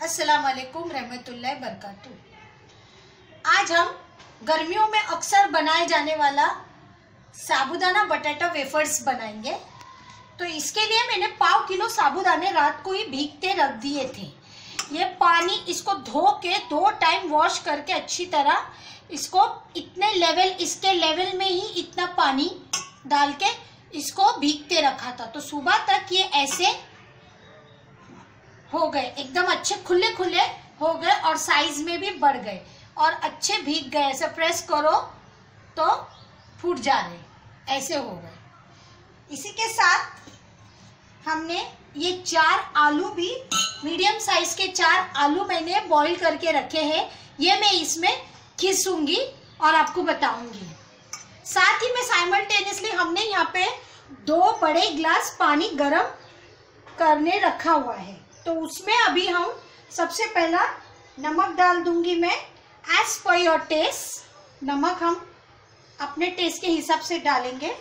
अस्सलाम वालेकुम रहमतुल्लाहि बरकातु आज हम गर्मियों में अक्सर बनाए जाने वाला साबुदाना बटाटा वेफर्स बनाएँगे। तो इसके लिए मैंने पाव किलो साबुदाने रात को ही भीगते रख दिए थे। ये पानी इसको धो के दो टाइम वॉश करके अच्छी तरह इसको इतने लेवल, इसके लेवल में ही इतना पानी डाल के इसको भीगते रखा था। तो सुबह तक ये ऐसे हो गए, एकदम अच्छे खुले खुले हो गए और साइज़ में भी बढ़ गए। और अच्छे भीग गए, ऐसे प्रेस करो तो फूट जा रहे ऐसे हो गए। इसी के साथ हमने ये चार आलू भी मीडियम साइज़ के चार आलू मैंने बॉईल करके रखे हैं। ये मैं इसमें घिसूँगी और आपको बताऊँगी। साथ ही में साइमल्टेनियसली हमने यहाँ पे दो बड़े गिलास पानी गरम करने रखा हुआ है। तो उसमें अभी हम सबसे पहला नमक डाल दूँगी मैं। एज पर योर टेस्ट नमक हम अपने टेस्ट के हिसाब से डालेंगे।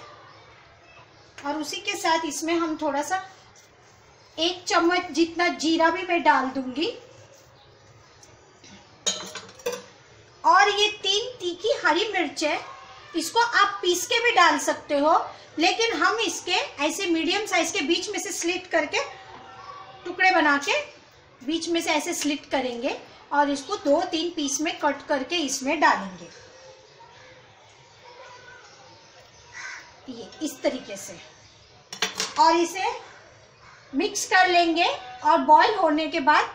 और उसी के साथ इसमें हम थोड़ा सा एक चम्मच जितना जीरा भी मैं डाल दूँगी। और ये तीन तीखी हरी मिर्च है, इसको आप पीस के भी डाल सकते हो, लेकिन हम इसके ऐसे मीडियम साइज़ के बीच में से स्लिट करके टुकड़े बना के बीच में से ऐसे स्लिट करेंगे और इसको दो तीन पीस में कट करके इसमें डालेंगे। ये इस तरीके से। और इसे मिक्स कर लेंगे और बॉईल होने के बाद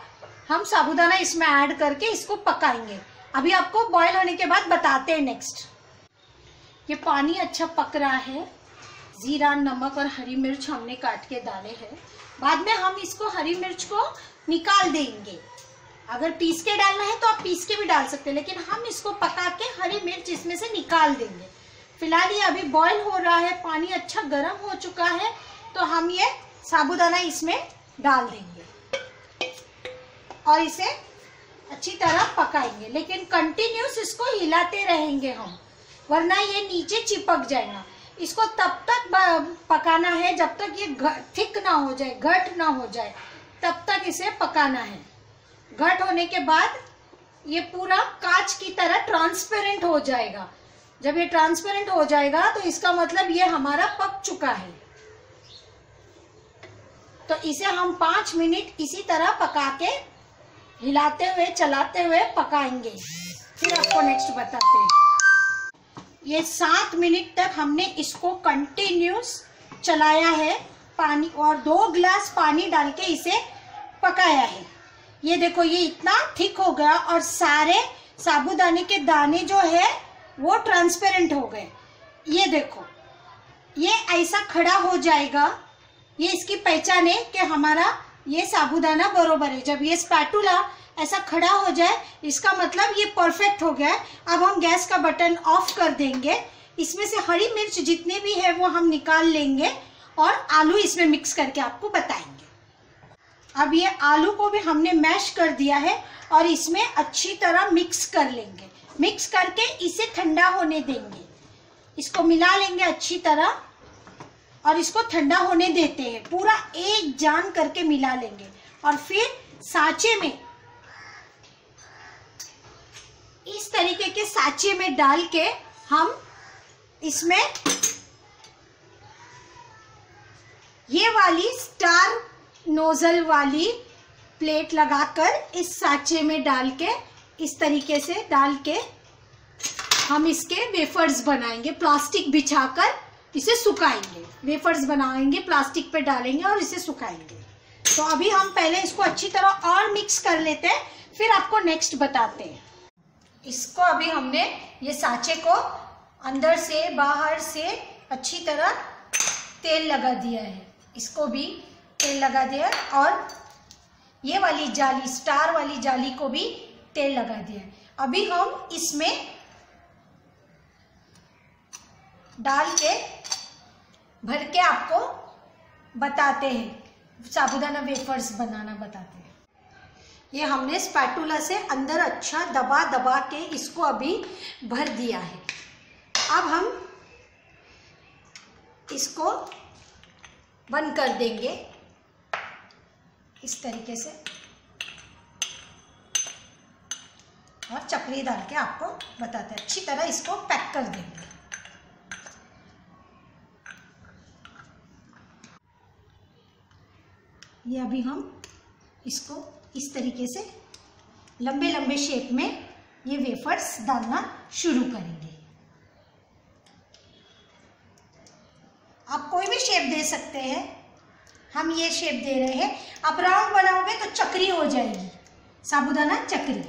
हम साबुदाना इसमें ऐड करके इसको पकाएँगे। अभी आपको बॉईल होने के बाद बताते हैं नेक्स्ट ये पानी अच्छा पक रहा है। जीरा, नमक और हरी मिर्च हमने काट के डाले हैं। बाद में हम इसको हरी मिर्च को निकाल देंगे। अगर पीस के डालना है तो आप पीस के भी डाल सकते हैं, लेकिन हम इसको पका के हरी मिर्च इसमें से निकाल देंगे। फ़िलहाल ये अभी बॉईल हो रहा है, पानी अच्छा गर्म हो चुका है तो हम ये साबुदाना इसमें डाल देंगे। और इसे अच्छी तरह पकाएँगे, लेकिन कंटिन्यूस इसको हिलाते रहेंगे हम, वरना ये नीचे चिपक जाएगा। इसको तब तक पकाना है जब तक ये थिक ना हो जाए, घट ना हो जाए, तब तक इसे पकाना है। घट होने के बाद ये पूरा कांच की तरह ट्रांसपेरेंट हो जाएगा। जब ये ट्रांसपेरेंट हो जाएगा तो इसका मतलब ये हमारा पक चुका है। तो इसे हम पाँच मिनट इसी तरह पका के हिलाते हुए, चलाते हुए पकाएँगे। फिर आपको नेक्स्ट बताते हैं। ये सात मिनट तक हमने इसको कंटिन्यूस चलाया है, पानी और दो ग्लास पानी डाल के इसे पकाया है। ये देखो, ये इतना थिक हो गया और सारे साबुदाने के दाने जो है, वो ट्रांसपेरेंट हो गए। ये देखो, ये ऐसा खड़ा हो जाएगा। ये इसकी पहचान है कि हमारा ये साबुदाना बरोबर है। जब ये स्पैटुला ऐसा खड़ा हो जाए, इसका मतलब ये परफेक्ट हो गया है। अब हम गैस का बटन ऑफ़ कर देंगे। इसमें से हरी मिर्च जितने भी है, वो हम निकाल लेंगे और आलू इसमें मिक्स करके आपको बताएँगे। अब ये आलू को भी हमने मैश कर दिया है और इसमें अच्छी तरह मिक्स कर लेंगे। मिक्स करके इसे ठंडा होने देंगे। इसको मिला लेंगे अच्छी तरह और इसको ठंडा होने देते हैं। पूरा एक जान करके मिला लेंगे। और फिर साँचे में इस तरीके के साँचे में डाल के हम इसमें ये वाली स्टार नोजल वाली प्लेट लगाकर इस साचे में डाल के, इस तरीके से डाल के हम इसके वेफर्स बनाएँगे, प्लास्टिक बिछाकर इसे सुखाएँगे। वेफर्स बनाएँगे, प्लास्टिक पे डालेंगे और इसे सुखाएँगे। तो अभी हम पहले इसको अच्छी तरह और मिक्स कर लेते हैं, फिर आपको नेक्स्ट बताते हैं। इसको अभी हमने ये साँचे को अंदर से, बाहर से अच्छी तरह तेल लगा दिया है। इसको भी तेल लगा दिया है और ये वाली जाली, स्टार वाली जाली को भी तेल लगा दिया है। अभी हम इसमें डाल के, भर के आपको बताते हैं। साबुदाना वेफर्स बनाना बताते हैं। ये हमने स्पैटुला से अंदर अच्छा दबा दबा के इसको अभी भर दिया है। अब हम इसको बंद कर देंगे। इस तरीके से। और चकली डाल के आपको बताते हैं। अच्छी तरह इसको पैक कर देंगे। ये अभी हम इसको इस तरीके से लंबे लंबे शेप में ये वेफर्स डालना शुरू करेंगे। आप कोई भी शेप दे सकते हैं। हम ये शेप दे रहे हैं। आप राउंड बनाओगे तो चक्री हो जाएगी। साबुदाना चक्री।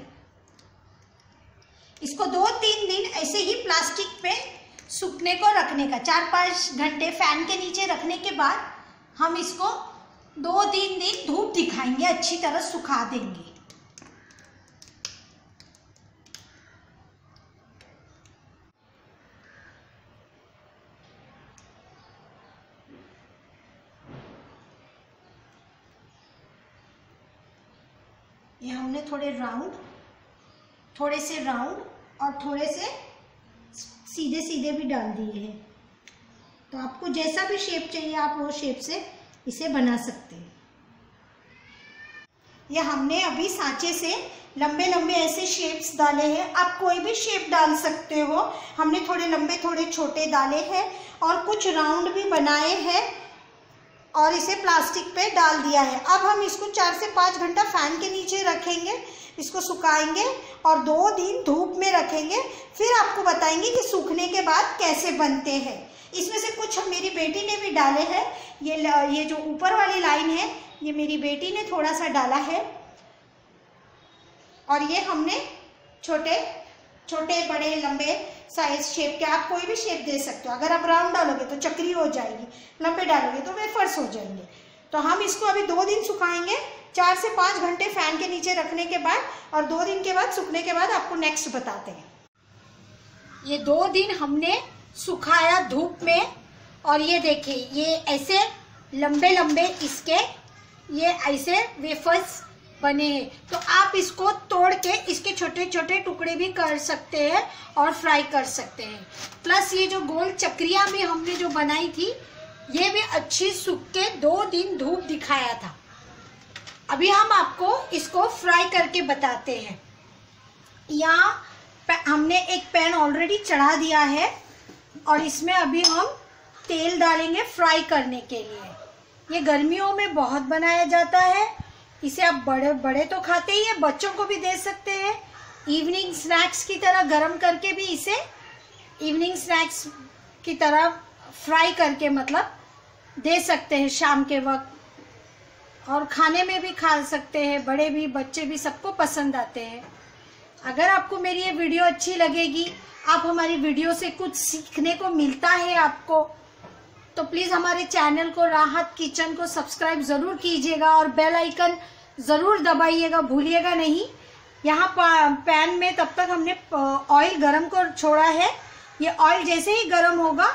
इसको दो तीन दिन ऐसे ही प्लास्टिक पे सूखने को रखने का, चार पाँच घंटे फ़ैन के नीचे रखने के बाद हम इसको दो तीन दिन धूप दिखाएँगे, अच्छी तरह सुखा देंगे। ये हमने थोड़े राउंड, थोड़े से राउंड और थोड़े से सीधे सीधे भी डाल दिए हैं। तो आपको जैसा भी शेप चाहिए, आप वो शेप से इसे बना सकते हैं। ये हमने अभी सांचे से लंबे लंबे ऐसे शेप्स डाले हैं। आप कोई भी शेप डाल सकते हो। हमने थोड़े लंबे, थोड़े छोटे डाले हैं और कुछ राउंड भी बनाए हैं और इसे प्लास्टिक पे डाल दिया है। अब हम इसको चार से पाँच घंटा फ़ैन के नीचे रखेंगे, इसको सुखाएँगे और दो दिन धूप में रखेंगे। फिर आपको बताएँगे कि सूखने के बाद कैसे बनते हैं। इसमें से कुछ हम मेरी बेटी ने भी डाले हैं। ये ये जो ऊपर वाली लाइन है ये मेरी बेटी ने थोड़ा सा डाला है और ये हमने छोटे छोटे, बड़े, लंबे साइज़ शेप के, आप कोई भी शेप दे सकते हो। अगर आप राउंड डालोगे तो चक्री हो जाएगी, लंबे डालोगे तो वेफर्स हो जाएँगे। तो हम इसको अभी दो दिन सुखाएँगे, चार से पाँच घंटे फ़ैन के नीचे रखने के बाद और दो दिन के बाद, सूखने के बाद आपको नेक्स्ट बताते हैं। ये दो दिन हमने सुखाया धूप में और ये देखिए, ये ऐसे लंबे लंबे इसके ये ऐसे वेफर्स बने हैं। तो आप इसको तोड़ के इसके छोटे छोटे टुकड़े भी कर सकते हैं और फ्राई कर सकते हैं। प्लस ये जो गोल चक्रिया भी हमने जो बनाई थी, ये भी अच्छी सूख के दो दिन धूप दिखाया था। अभी हम आपको इसको फ्राई करके बताते हैं। यहाँ हमने एक पैन ऑलरेडी चढ़ा दिया है और इसमें अभी हम तेल डालेंगे फ्राई करने के लिए। ये गर्मियों में बहुत बनाया जाता है। इसे आप बड़े बड़े तो खाते ही है, बच्चों को भी दे सकते हैं। इवनिंग स्नैक्स की तरह गर्म करके भी इसे इवनिंग स्नैक्स की तरह फ्राई करके मतलब दे सकते हैं शाम के वक्त। और खाने में भी खा सकते हैं, बड़े भी, बच्चे भी, सबको पसंद आते हैं। अगर आपको मेरी ये वीडियो अच्छी लगेगी, आप हमारी वीडियो से कुछ सीखने को मिलता है आपको तो प्लीज़ हमारे चैनल को राहत किचन को सब्सक्राइब ज़रूर कीजिएगा और बेल आइकन ज़रूर दबाइएगा, भूलिएगा नहीं। यहाँ पैन में तब तक हमने ऑयल गरम को छोड़ा है। ये ऑयल जैसे ही गरम होगा,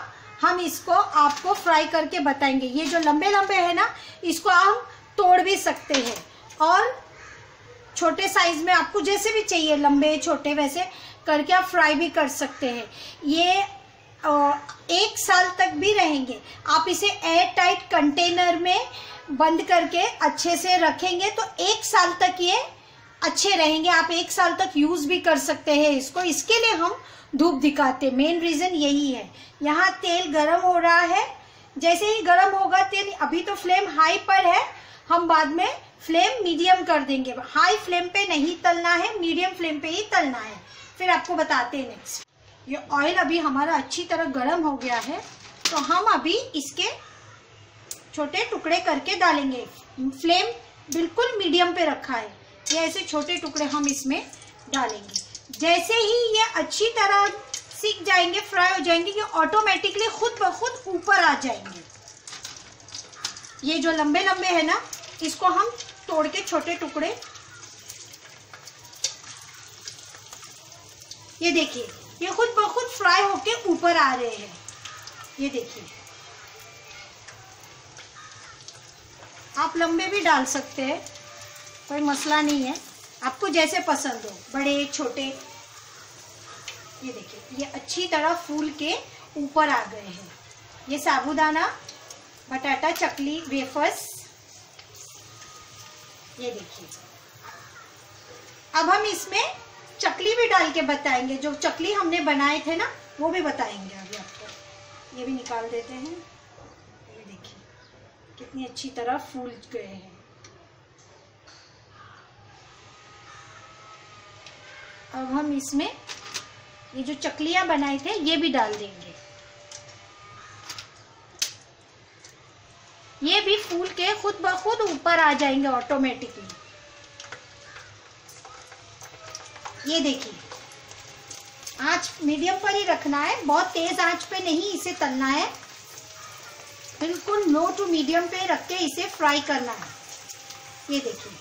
हम इसको आपको फ्राई करके बताएँगे। ये जो लंबे लंबे है ना, इसको हम तोड़ भी सकते हैं। और छोटे साइज़ में आपको जैसे भी चाहिए, लंबे, छोटे वैसे करके आप फ्राई भी कर सकते हैं। ये एक साल तक भी रहेंगे। आप इसे एयर टाइट कंटेनर में बंद करके अच्छे से रखेंगे तो एक साल तक ये अच्छे रहेंगे। आप एक साल तक यूज़ भी कर सकते हैं इसको। इसके लिए हम धूप दिखाते मेन रीज़न यही है। यहाँ तेल गरम हो रहा है। जैसे ही गरम होगा, तेल अभी तो फ्लेम हाई पर है। हम बाद में फ्लेम मीडियम कर देंगे। हाई फ्लेम पे नहीं तलना है मीडियम फ्लेम पे ही तलना है। फिर आपको बताते हैं नेक्स्ट ये ऑयल अभी हमारा अच्छी तरह गर्म हो गया है तो हम अभी इसके छोटे टुकड़े करके डालेंगे। फ्लेम बिल्कुल मीडियम पे रखा है। ये ऐसे छोटे टुकड़े हम इसमें डालेंगे। जैसे ही ये अच्छी तरह सीख जाएँगे फ्राई हो जाएँगे, ये ऑटोमेटिकली खुद ब खुद ऊपर आ जाएँगे। ये जो लंबे लंबे है ना, इसको हम तोड़ के छोटे टुकड़े ये देखिए ये खुद ब खुद फ्राई होके ऊपर आ रहे हैं। ये देखिए। आप लंबे भी डाल सकते हैं, कोई मसला नहीं है। आपको जैसे पसंद हो, बड़े, छोटे। ये देखिए, ये अच्छी तरह फूल के ऊपर आ गए हैं। ये साबुदाना, बटाटा, चकली, वेफर्स। ये देखिए। अब हम इसमें चकली भी डाल के बताएँगे। जो चकली हमने बनाए थे ना, वो भी बताएँगे अभी आपको। ये भी निकाल देते हैं। ये देखिए, कितनी अच्छी तरह फूल गए हैं। अब हम इसमें ये जो चकलियाँ बनाए थे, ये भी डाल देंगे। ये भी फूल के खुद ब खुद ऊपर आ जाएँगे ऑटोमेटिकली ये देखिए। आँच मीडियम पर ही रखना है। बहुत तेज आँच पे नहीं इसे तलना है। बिल्कुल लो टू मीडियम पे रख के इसे फ्राई करना है। ये देखिए।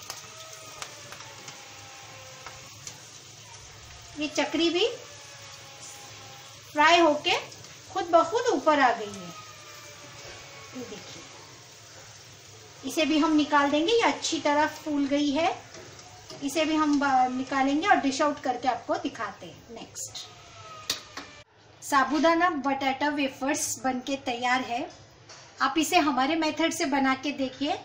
ये चक्री भी फ्राई होके खुद ब खुद ऊपर आ गई है। ये देखिए। इसे भी हम निकाल देंगे। ये अच्छी तरह फूल गई है। इसे भी हम निकालेंगे और डिश आउट करके आपको दिखाते हैं। नेक्स्ट साबुदाना बटाटा वेफर्स बनके तैयार है। आप इसे हमारे मेथड से बना के देखिए।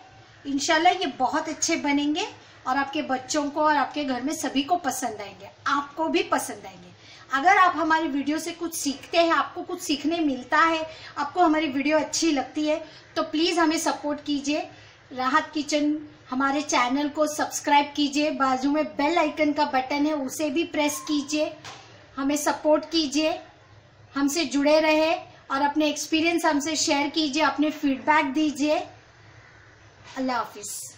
इनशाला ये बहुत अच्छे बनेंगे और आपके बच्चों को और आपके घर में सभी को पसंद आएँगे। आपको भी पसंद आएँगे। अगर आप हमारी वीडियो से कुछ सीखते हैं, आपको कुछ सीखने मिलता है, आपको हमारी वीडियो अच्छी लगती है तो प्लीज़ हमें सपोर्ट कीजिए। राहत किचन हमारे चैनल को सब्सक्राइब कीजिए, बाजू में बेल आइकन का बटन है, उसे भी प्रेस कीजिए, हमें सपोर्ट कीजिए, हमसे जुड़े रहे और अपने एक्सपीरियंस हमसे शेयर कीजिए, अपने फीडबैक दीजिए। अल्लाह हाफिज़।